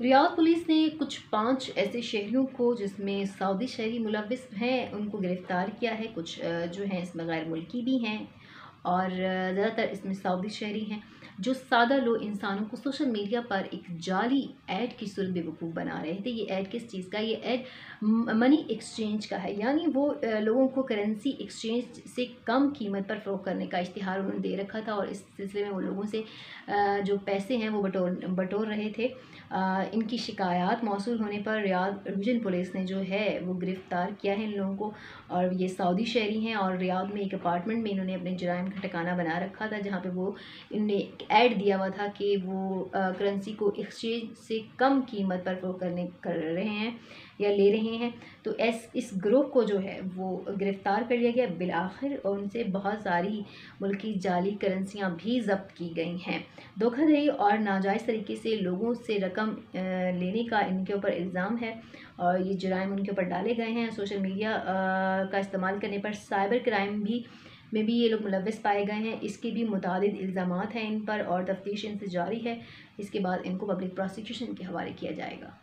Riyadh police ने कुछ पाँच ऐसे शहरियों को, जिसमें सऊदी शहरी मुलविस हैं, उनको गिरफ़्तार किया है। कुछ जो हैं इसमें गैर मुल्की भी हैं। और ज़्यादातर इसमें सऊदी शहरी हैं, जो सादा लोग इंसानों को सोशल मीडिया पर एक जाली ऐड की सूरत बेवकूफ़ बना रहे थे। ये ऐड किस चीज़ का ये ऐड मनी एक्सचेंज का है। यानी वो लोगों को करेंसी एक्सचेंज से कम कीमत पर फ़रोख करने का इश्तहार उन्होंने दे रखा था और इस सिलसिले में वो लोगों से जो पैसे हैं वो बटोर बटोर रहे थे। इनकी शिकायत मौसू होने पर रियाद डिवीज़न पुलिस ने जो है वो गिरफ़्तार किया है इन लोगों को और ये सऊदी शहरी हैं और रियाद में एक अपार्टमेंट में इन्होंने अपने जराइम ठिकाना बना रखा था जहाँ पे वो इनने ऐड दिया हुआ था कि वो करेंसी को एक्सचेंज से कम कीमत पर वो करने, कर रहे हैं या ले रहे हैं। तो एस, इस ग्रुप को जो है वो गिरफ़्तार कर लिया गया। बिलाखिर और उनसे बहुत सारी मुल्की जाली करेंसियाँ भी जब्त की गई हैं। धोखाधड़ी और नाजायज़ तरीके से लोगों से रकम लेने का इनके ऊपर इल्ज़ाम है और ये जराइम उनके ऊपर डाले गए हैं। सोशल मीडिया का इस्तेमाल करने पर साइबर क्राइम भी में भी ये लोग मुलविस पाए गए हैं। इसके भी मुतद इल्ज़ाम हैं इन पर और तफ्तीश इनसे जारी है। इसके बाद इनको पब्लिक प्रोसिक्यूशन के हवाले किया जाएगा।